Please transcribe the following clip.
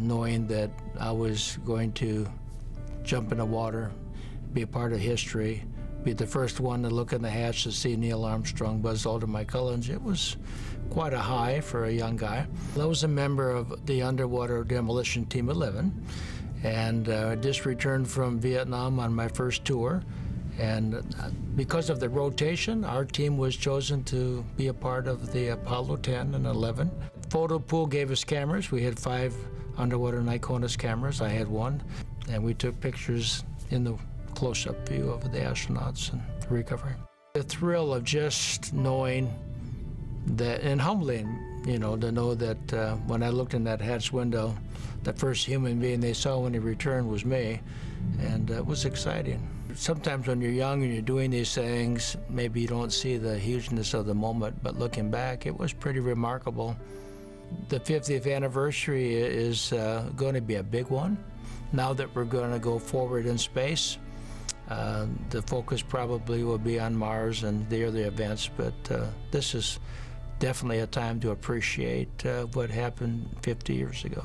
knowing that I was going to jump in the water, be a part of history, be the first one to look in the hatch to see Neil Armstrong, Buzz Aldrin, Mike Collins. It was quite a high for a young guy. I was a member of the Underwater Demolition Team 11, and uh, just returned from Vietnam on my first tour. And uh, because of the rotation, our team was chosen to be a part of the Apollo 10 and 11. Photo pool gave us cameras. We had five underwater Nikonos cameras. I had one. And we took pictures in the close-up view of the astronauts and recovery. The thrill of just knowing that, and humbling, you know, to know that uh, when I looked in that hatch window, the first human being they saw when he returned was me, and uh, it was exciting. Sometimes when you're young and you're doing these things, maybe you don't see the hugeness of the moment, but looking back, it was pretty remarkable. The 50th anniversary is uh, going to be a big one. Now that we're going to go forward in space, uh, the focus probably will be on Mars and the other events, but uh, this is definitely a time to appreciate uh, what happened 50 years ago.